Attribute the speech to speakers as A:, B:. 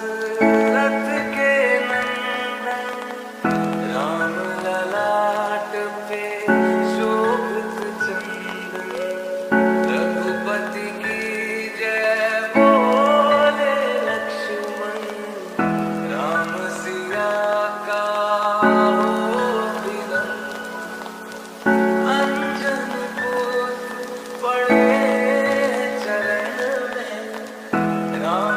A: हसरत के नंदन, राम ललाट पे शोभित चंदन। रघुपति की जय बोले लक्ष्मण, राम सिया का हो अंजन पूत पड़े